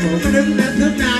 กันต่อเล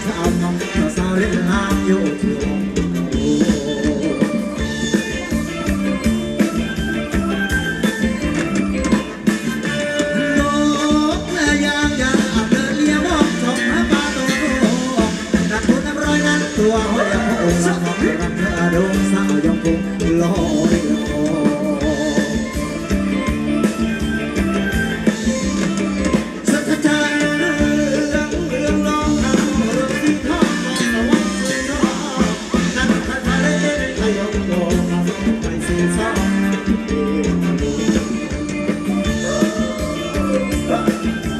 ยชื่อข้าวน้องสาวเล่นน้ำอยู่ที่ห้องนกเมื่อยามยามเดินเลี้ยมองชมาปลาโตนักคุณน้ำร้อยนั้นตัวหอยยังโอ้สักน้องรักเธอดงสาวยังคงลอย ม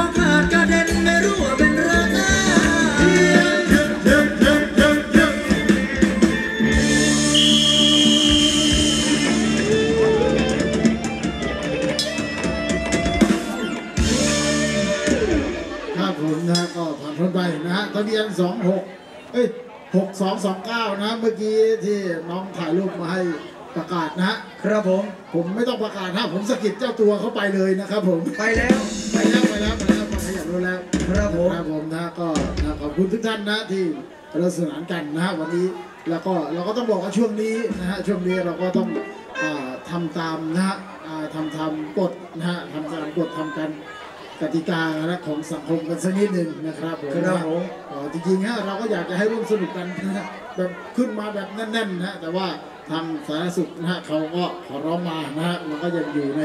นะฮะทะเบียน26เอ้ย6229นะ เมื่อกี้ที่น้องถ่ายรูปมาให้ประกาศนะฮะครับผม ผมไม่ต้องประกาศนะผมสะกิดเจ้าตัวเข้าไปเลยนะครับผมไปแล้วไปแล้วไปแล้วไปแล้วไปอยากรู้แล้วครับผมครับผมนะก็นะขอบคุณทุกท่านนะที่เราสนานกันนะฮะวันนี้แล้วก็เราก็ต้องบอกว่าช่วงนี้นะฮะช่วงนี้เราก็ต้องอ่าทำตามนะฮะอ่าทำทำกฎนะฮะทำตามกฎทำกัน กติกานะของสังคมกันสักนิดหนึ่งนะครับผมครับผมอ๋อจริงๆฮะเราก็อยากจะให้ร่วมสนุกกันนะฮะแบบขึ้นมาแบบแน่นๆนะฮะแต่ว่าทางสาธารณสุขนะฮะเขาก็ขอร้องมานะฮะมันก็ยังอยู่ใน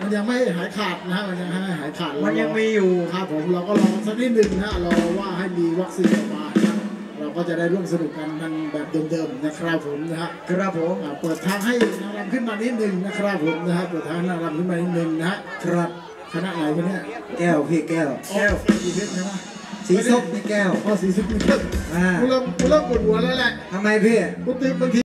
มันยังไม่หายขาดนะฮะมันยังไม่หายขาดมันยังมีอยู่ครับผมเราก็รอสักนิดหนึ่งนะรอว่าให้มีวัคซีนออกมานะเราก็จะได้ร่วมสนุกกันทางแบบเดิมๆนะครับผมนะฮะครับผมอ่าเปิดทางให้นางรำขึ้นมานิดหนึ่งนะครับผมนะฮะเปิดทางให้นางรำขึ้นมานิดหนึ่งนะฮะครับ คณะไหนกันเนี่ยแก้วพี่แก้ว แก้วสีเพชรใช่ไหมสีส้มนี่แก้ว อ๋อสีส้มเพชรอ่า กูเริ่มกูเริ่มปวดหัวแล้วแหละทำไมพี่ กูตื่นบางที